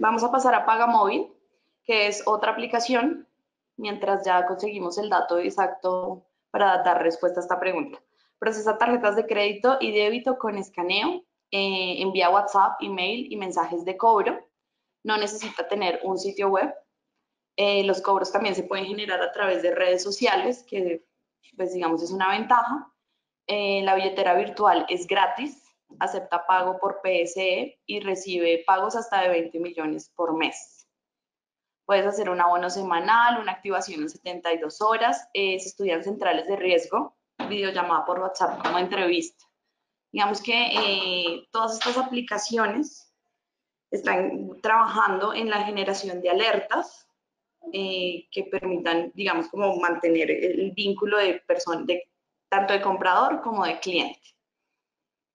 Vamos a pasar a Pagamóvil, que es otra aplicación, mientras ya conseguimos el dato exacto para dar respuesta a esta pregunta. Procesa tarjetas de crédito y débito con escaneo, eh, envía WhatsApp, email y mensajes de cobro. No necesita tener un sitio web. Eh, los cobros también se pueden generar a través de redes sociales, que pues digamos es una ventaja. Eh, la billetera virtual es gratis, acepta pago por PSE y recibe pagos hasta de 20 millones por mes. Puedes hacer un abono semanal, una activación en 72 horas, eh, se estudian centrales de riesgo, videollamada por WhatsApp como entrevista. Digamos que eh, todas estas aplicaciones están trabajando en la generación de alertas eh, que permitan, digamos, como mantener el vínculo de, de tanto de comprador como de cliente.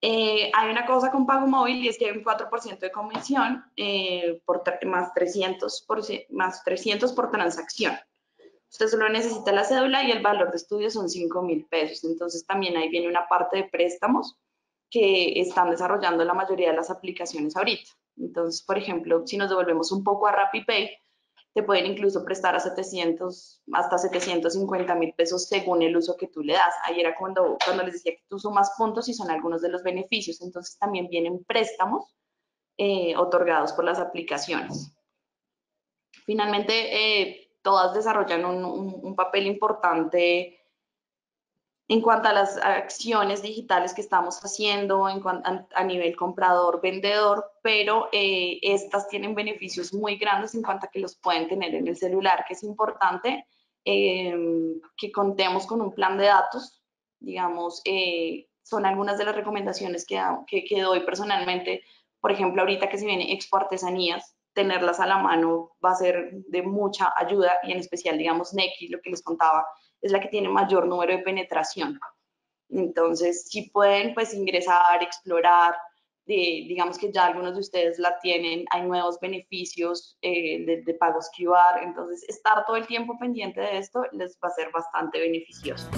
Eh, hay una cosa con pago móvil y es que hay un 4% de comisión eh, por más, 300 por, más 300 por transacción. Usted solo necesita la cédula y el valor de estudio son 5 mil pesos. Entonces también ahí viene una parte de préstamos que están desarrollando la mayoría de las aplicaciones ahorita. Entonces, por ejemplo, si nos devolvemos un poco a RappiPay, te pueden incluso prestar a 700, hasta 750 mil pesos según el uso que tú le das. Ahí era cuando, cuando les decía que tú sumas puntos y son algunos de los beneficios. Entonces también vienen préstamos eh, otorgados por las aplicaciones. Finalmente, eh, todas desarrollan un, un papel importante en cuanto a las acciones digitales que estamos haciendo en a, nivel comprador-vendedor, pero eh, estas tienen beneficios muy grandes en cuanto a que los pueden tener en el celular, que es importante em, que contemos con un plan de datos, digamos, eh, son algunas de las recomendaciones que, que, que, doy personalmente, por ejemplo, ahorita que se viene Expo Artesanías, tenerlas a la mano va a ser de mucha ayuda y en especial, digamos, Neki, lo que les contaba, es la que tiene mayor número de penetración. Entonces, si pueden, pues ingresar, explorar, digamos que ya algunos de ustedes la tienen, hay nuevos beneficios eh, de, de pagos QR, entonces estar todo el tiempo pendiente de esto les va a ser bastante beneficioso.